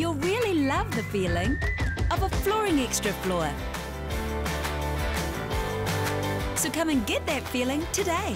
You'll really love the feeling of a Flooring Extra floor. So come and get that feeling today.